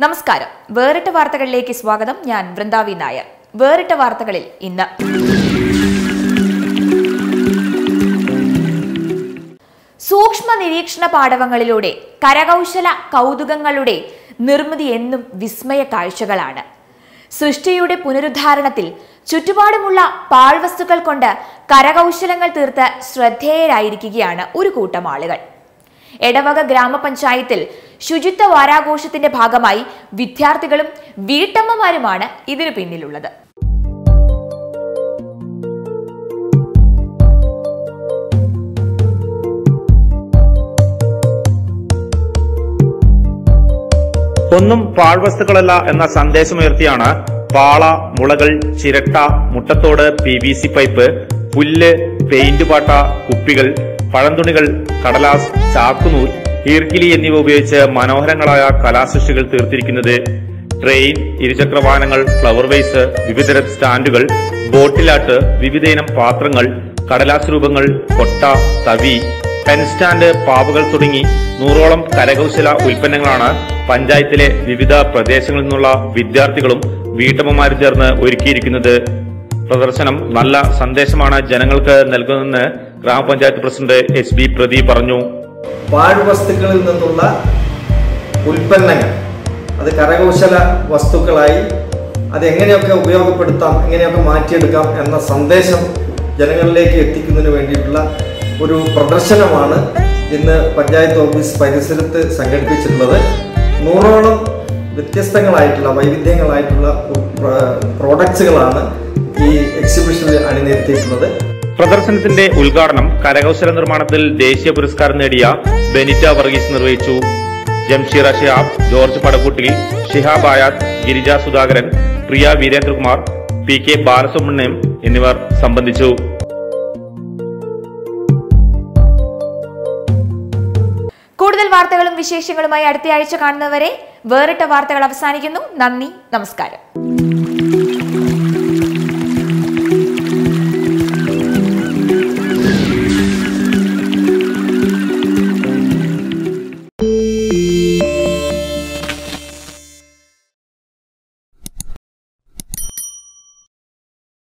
നമസ്കാരം. വേറിട്ട വാർത്തകളിലേക്ക് സ്വാഗതം. ഞാൻ വൃന്ദാവി നായർ. വേറിട്ട വാർത്തകളിൽ ഇന്ന്. സൂക്ഷ്മ നിരീക്ഷണ പാടവങ്ങളിലൂടെ കരകൗശല കൗതുകങ്ങളുടെ നിർമ്മിതി എന്നും വിസ്മയ കാഴ്ചകളാണ്. സൃഷ്ടിയുടെ പുനരുദ്ധാരണത്തിൽ ചുറ്റുപാടുമുള്ള പാഴ്വസ്തുക്കൾ കൊണ്ട് കരകൗശലങ്ങൾ തീർത്ത് ശ്രദ്ധേയരായിരിക്കുകയാണ് ഒരു കൂട്ടം ആളുകൾ. എടവക ഗ്രാമപഞ്ചായത്തിൽ ശുചിത്വ വാരാഘോഷത്തിന്റെ ഭാഗമായി വിദ്യാർത്ഥികളും വീട്ടമ്മമാരുമാണ് ഇതിനു പിന്നിലുള്ളത്. ഒന്നും പാഴ്വസ്തുക്കളല്ല എന്ന സന്ദേശമുയർത്തിയാണ് പാള മുളകൾ ചിരട്ട മുട്ടത്തോട് പി വി സി പൈപ്പ് പുല്ല് പെയിന്റ് പാട്ട കുപ്പികൾ പഴന്തുണികൾ കടലാസ് ചാക്കുനൂൽ ഈർക്കിലി എന്നിവ ഉപയോഗിച്ച് മനോഹരങ്ങളായ കലാസൃഷ്ടികൾ തീർത്തിരിക്കുന്നത് ട്രെയിൻ ഇരുചക്രവാഹനങ്ങൾ ഫ്ലവർ വേസ് വിവിധതരം സ്റ്റാൻഡുകൾ ബോട്ടിലാട്ട് വിവിധയിനം പാത്രങ്ങൾ കടലാസ് രൂപങ്ങൾ കൊട്ട തവി പെൻ സ്റ്റാൻഡ് പാവുകൾ തുടങ്ങി നൂറോളം കരകൗശല ഉൽപ്പന്നങ്ങളാണ് പഞ്ചായത്തിലെ വിവിധ പ്രദേശങ്ങളിൽ നിന്നുള്ള വിദ്യാർത്ഥികളും വീട്ടമ്മമാരും ചേർന്ന് ഒരുക്കിയിരിക്കുന്നത്. പ്രദർശനം നല്ല സന്ദേശമാണ് ജനങ്ങൾക്ക് നൽകുന്നതെന്ന് ഗ്രാമപഞ്ചായത്ത് പ്രസിഡന്റ് എച്ച് ബി പ്രദീപ് പറഞ്ഞു. പാഴ്വസ്തുക്കളിൽ നിന്നുള്ള ഉൽപ്പന്നങ്ങൾ അത് കരകൗശല വസ്തുക്കളായി അത് എങ്ങനെയൊക്കെ ഉപയോഗപ്പെടുത്താം എങ്ങനെയൊക്കെ മാറ്റിയെടുക്കാം എന്ന സന്ദേശം ജനങ്ങളിലേക്ക് എത്തിക്കുന്നതിന് വേണ്ടിയിട്ടുള്ള ഒരു പ്രദർശനമാണ് ഇന്ന് പഞ്ചായത്ത് ഓഫീസ് പരിസരത്ത് സംഘടിപ്പിച്ചിട്ടുള്ളത്. നൂറോളം വ്യത്യസ്തങ്ങളായിട്ടുള്ള വൈവിധ്യങ്ങളായിട്ടുള്ള പ്രോഡക്ട്സുകളാണ് ഈ എക്സിബിഷനിൽ അണിനിരത്തിയിട്ടുള്ളത്. പ്രദർശനത്തിന്റെ ഉദ്ഘാടനം കരകൗശല നിർമ്മാണത്തിൽ ദേശീയ പുരസ്കാരം നേടിയ ബെനിറ്റ വർഗീസ് നിർവഹിച്ചു. Jamsheera Shihab George പടക്കുട്ടി Shihab Ayad Girija Sudhakaran Priya Veerendrakumar P K Balasubrahmanyam എന്നിവർ സംബന്ധിച്ചു. വാർത്തകളും വിശേഷങ്ങളുമായി അടുത്തയാഴ്ച കാണുന്നവരെ വേറിട്ട വാർത്തകൾ അവസാനിക്കുന്നു. നന്ദി നമസ്കാരം.